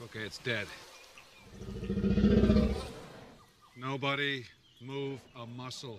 It's okay, it's dead. Nobody move a muscle.